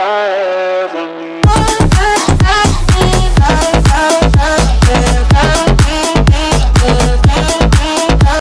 যায়